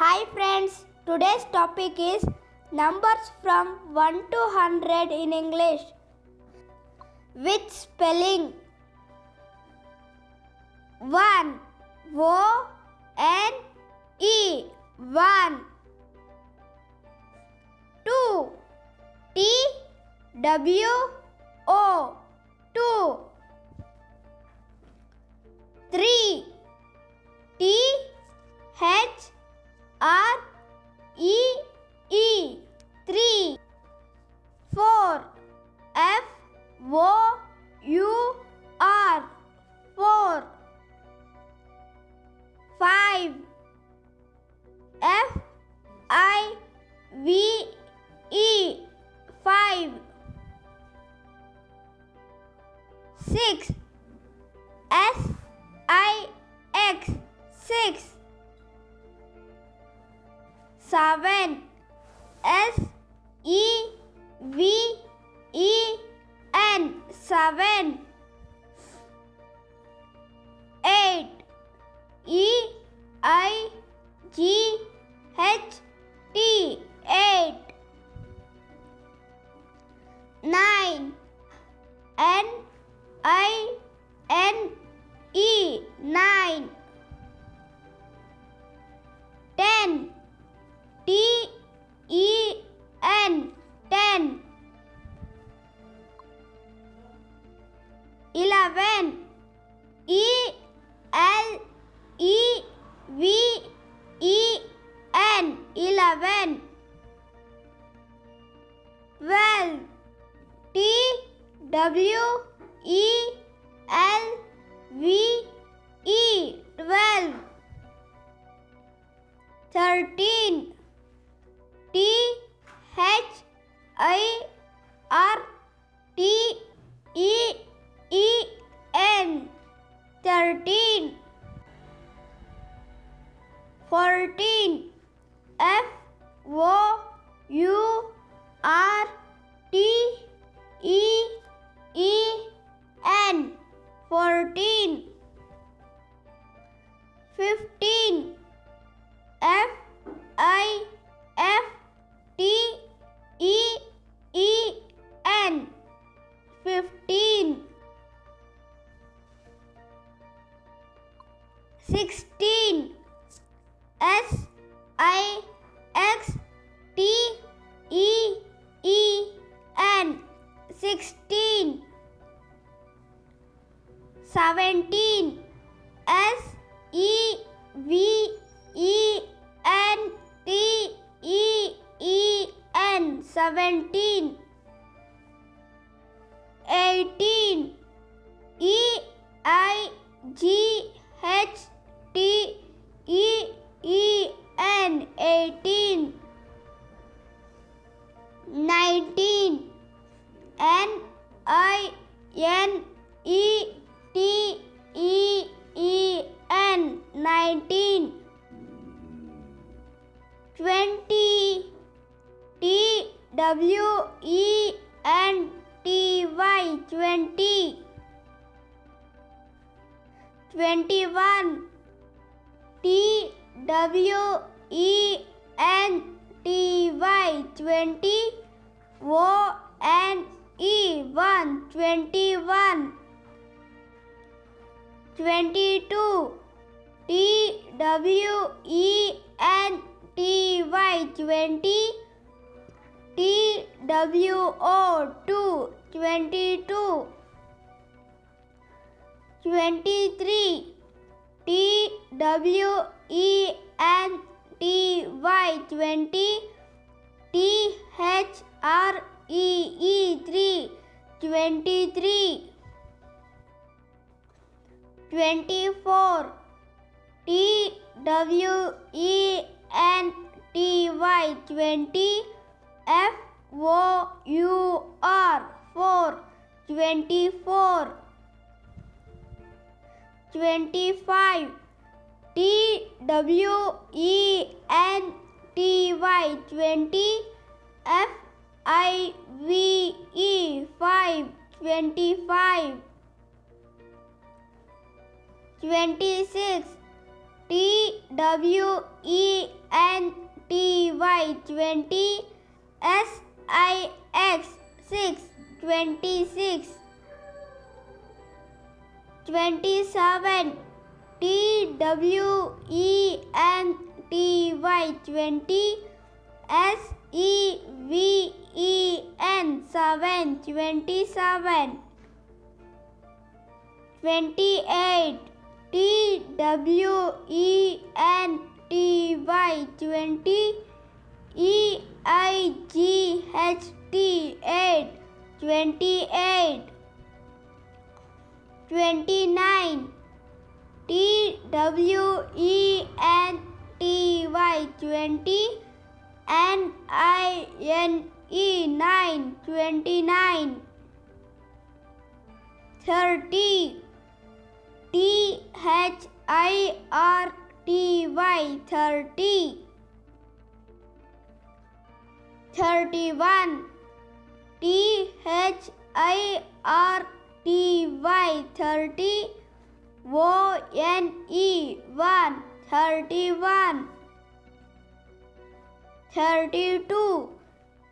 Hi friends, today's topic is numbers from 1 to 100 in English. With spelling. 1 O N E. 1 2 T W O. 2 3 T H R E E 3 4 F O U 13 T H I R T E E N 13 14 F O U R T E E N 14 15 F I F T E E N. 15 16 S I X T E E N. 16 17 S E V E N 17 18 E I G H T E E N 18 19 N I N E T E E N 19 20 T W E N T Y 20 21 T W E N T Y 20 O N E 1 21 22 T W E N T Y 20 T W O 2 22 23 T W E N T Y 20 T H R E E 3 23 24 T W E N T Y 20 F O U R 4 24 25 T W E N T Y. 20 F I V E. 5 25 26 T W E N T Y. Twenty. S I X six twenty six. twenty seven. T W E N T Y. twenty. S E V E N seven. twenty seven. twenty eight. T W E N T Y. twenty E I G H T eight twenty eight twenty nine T W E N T Y twenty N I N E nine twenty nine thirty T H I R T Y thirty thirty one T H I R T Y thirty. O N E one thirty one thirty two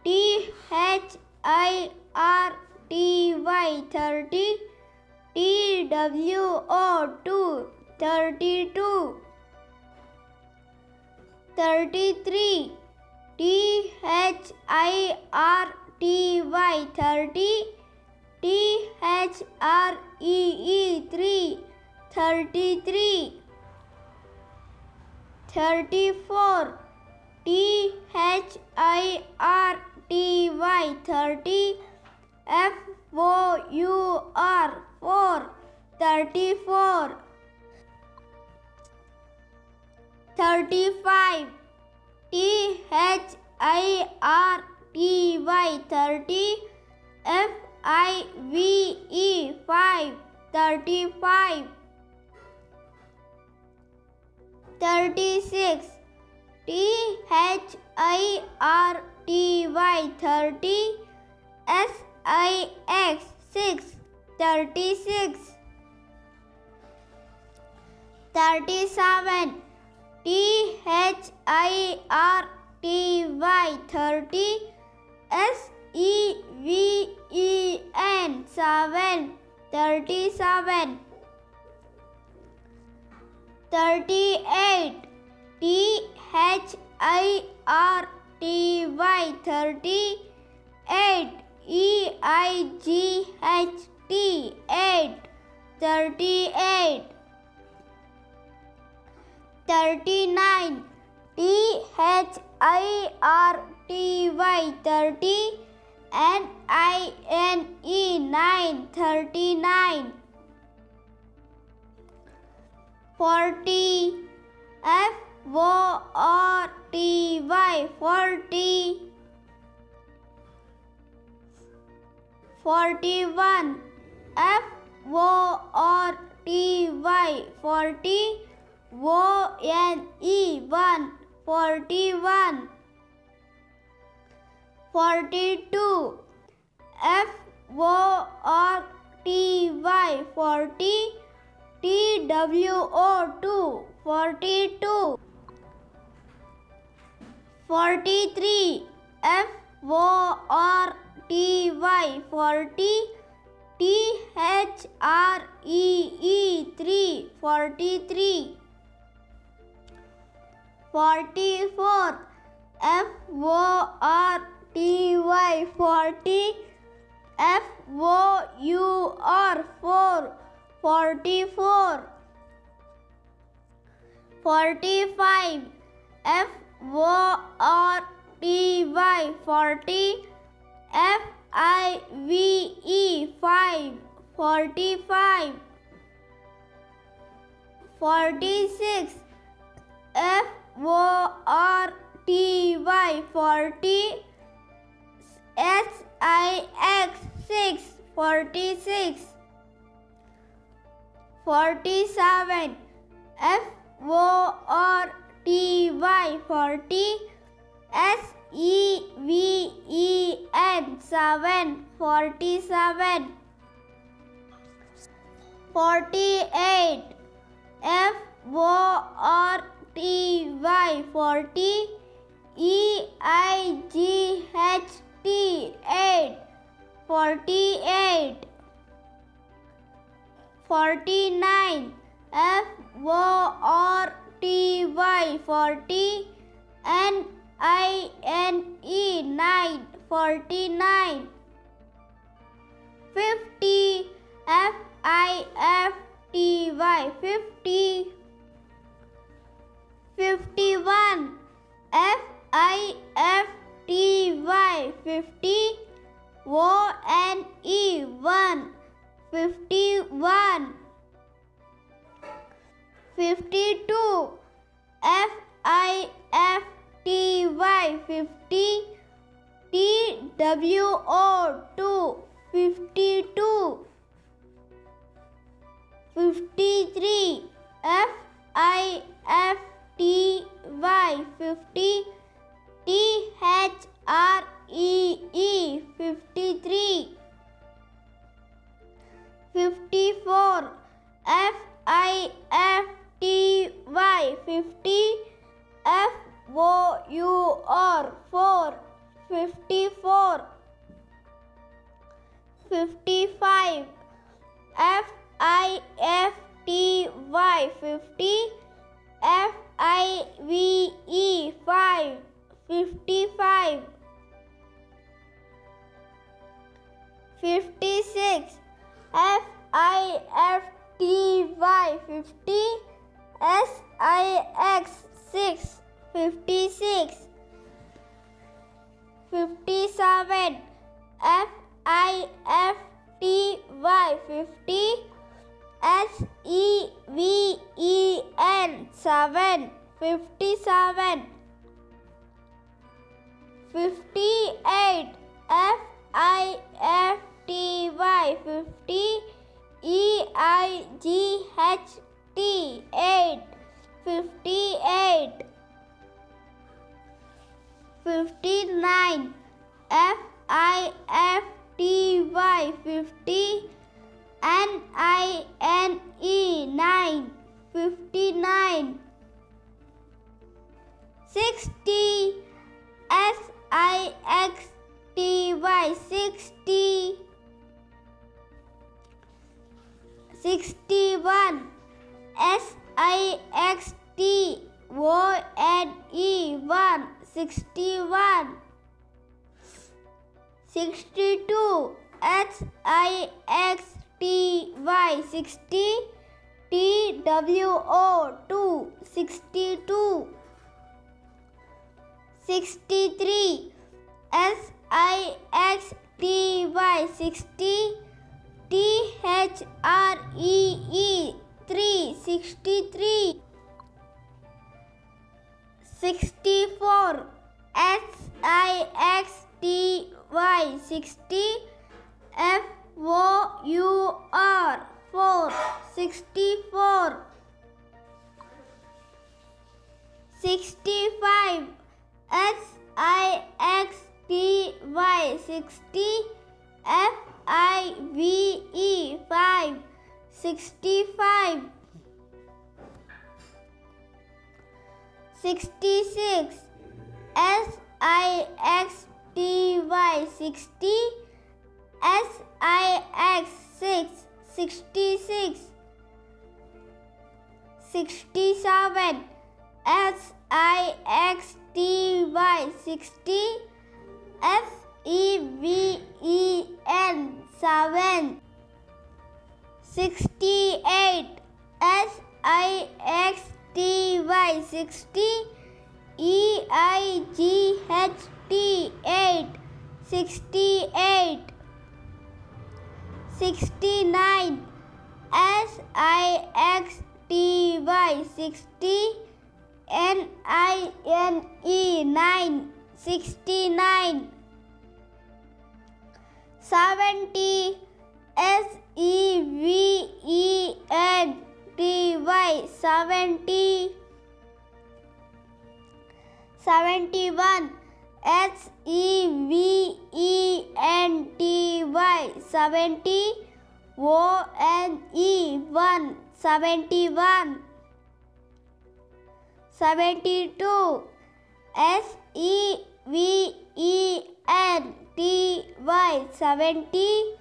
T H I R T Y thirty. T W O two thirty two thirty three T H I R T Y thirty. T H R E E three thirty three thirty four T H I R T Y thirty. F O U R four. Thirty four thirty five T H I R T Y thirty F I V E five thirty five thirty six T H I R T Y thirty S I X six thirty six thirty seven T H I R T Y thirty S E V E N seven thirty seven. thirty eight T H I R T Y thirty eight E I G H T eight thirty eight. thirty nine T H I R T Y thirty N I N E nine thirty nine. Forty. F O R T Y forty. Forty one F O R T Y forty. O N E one forty one forty two F O R T Y. Forty. T W O two. Forty two forty three F O R T Y. Forty. T H R E E three. Forty three forty four F O R T Y forty F O U R four forty four forty five F O R T Y forty F I V E five forty five forty six F O R T Y forty S I X six forty six forty seven F O R T Y forty S E V E N seven. forty seven forty eight F O R T Y forty E I G H T eight forty eight forty nine F O R T Y forty N I N E nine forty nine fifty F I F T Y fifty fifty one F I F T Y. Fifty. O N E one. Fifty one fifty two F I F T Y. Fifty. T W O two. Fifty two fifty three F I F Y fifty T H R E E fifty three. Fifty four. F I F T Y fifty. F O U R four. Fifty four. Fifty five. F I F T Y fifty. F I V E five fifty five fifty six F I F T Y fifty S I X six fifty six fifty seven F I F T Y fifty S E V E N seven fifty seven fifty eight F I F T Y fifty E I G H T eight fifty eight fifty nine F I F T Y fifty N I N E nine fifty nine. sixty S I X T Y sixty sixty one S I X T O N E one sixty one. sixty two H I X T Y sixty T W O two sixty two sixty three S I X T Y sixty T H R E E three sixty three sixty four S I X T Y sixty F O U R four sixty four sixty five S I X T Y. Sixty F I V E five. Sixty five sixty six S I X T Y. Sixty S I X six sixty six sixty seven S I X T Y sixty F E V E N seven sixty eight S I X T Y sixty E I G H T eight sixty eight sixty nine S I X T Y sixty. N I N E nine. sixty nine seventy. S E V E N T Y seventy. seventy one S E V E N T Y seventy. O N E one seventy one 72 S E V E N T Y 70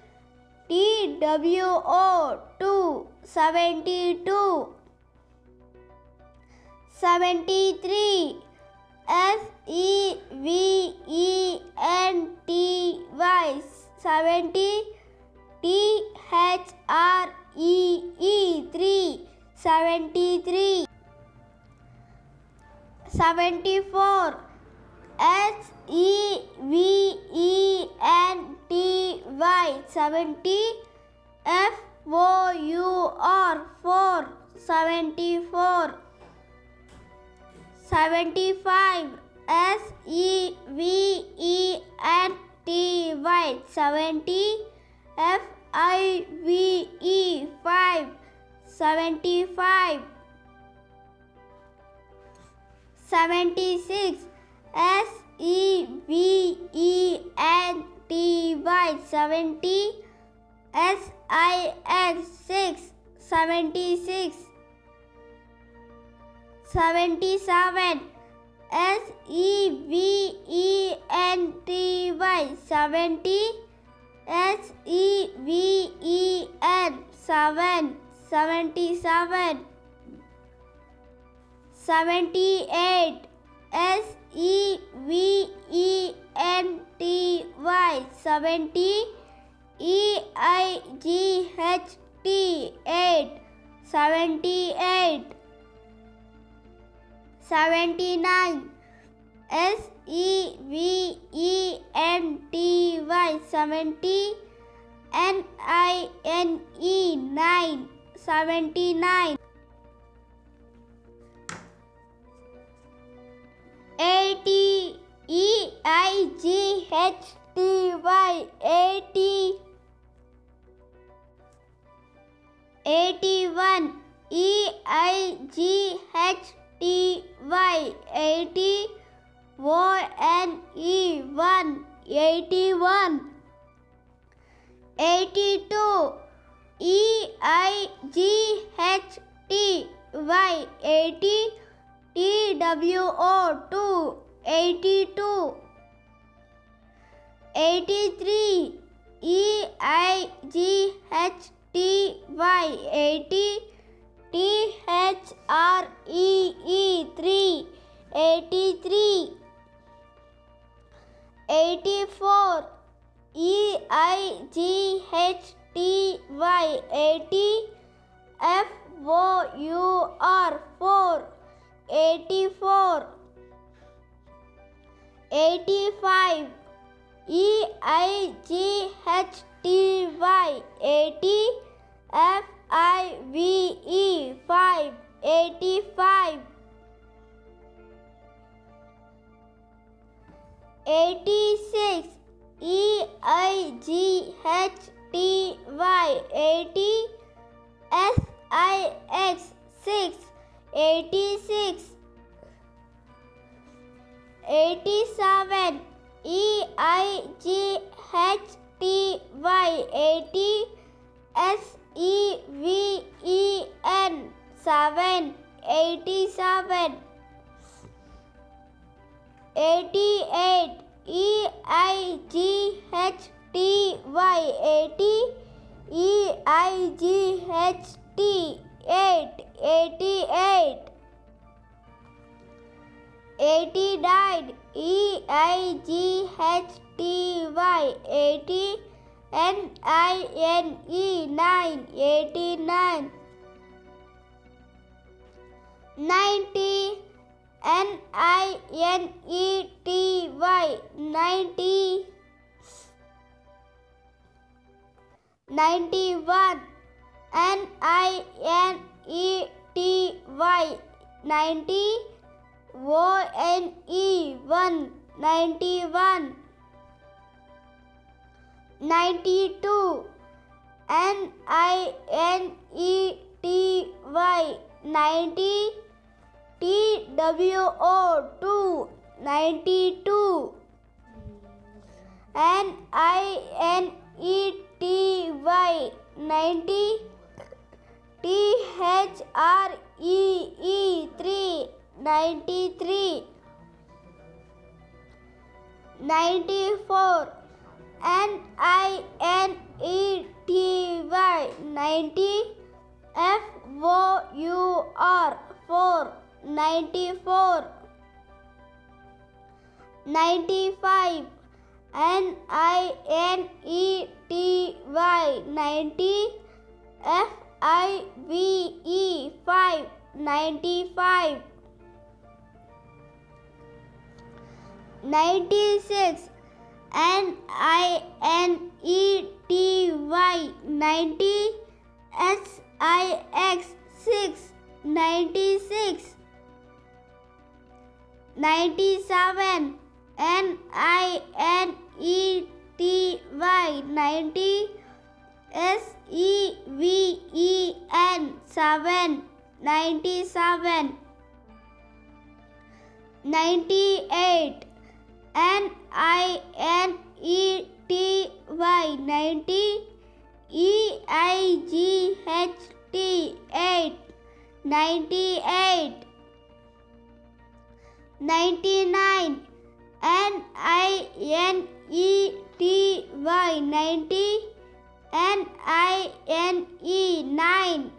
T W O 2 72 73 S E V E N T Y. 70 T H R E E 3 73 74 S E V E N T Y. 70 F O U R 4 74 75 S E V E N T Y 70 F I V E 5 75 76 S E V E N T Y 70 S I X 6 76 77 S E V E N T Y. 70 S E V E N. 7 77 78 S E V E N T Y. 70 E I G H T 8 78 79 S E V E N T Y 70 N I N E 9 79 80 E I G H T Y 80 81 E I G H T Y 80 O N E 1 81 82 E I G H T Y 80 T W O 2 82 83 E I G H T Y 80 T H R E E 3 83 84 E I G H T Y 80 F O U R 4 84 85 E I G H T Y 80 F I V E 5 85 86 E I G H T Y 80 S I X 6 86 87 E I G H T Y 80 S E V E N 7 87 88 E I G H T Y 80 E I G H T 8 88 89 E I G H T Y 80 N I N E 9 89 90 N I N E T Y. 90 91 N I N E T Y. 90 O N E 1 91 92 N I N E T Y 90 T W O 2 92 N I N E T Y 90 T H R E E 3 93 94 N I N E T Y 90 F O U R 4 94 95 N I N E T Y 90 F I V E 5 95 96 N I N E T Y 90 S I X 6 96 97 N I N E T Y 90 S E V E N 7 97 98 N I N E T Y 90 E I G H T 8 98 99 N I N E T Y 90 N I N E 9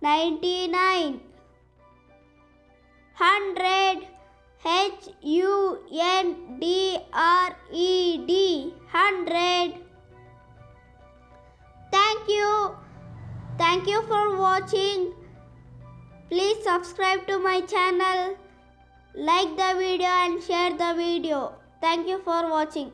99 100 H U N D R E D 100 Thank you. Thank you for watching. Please subscribe to my channel. Like the video and share the video. Thank you for watching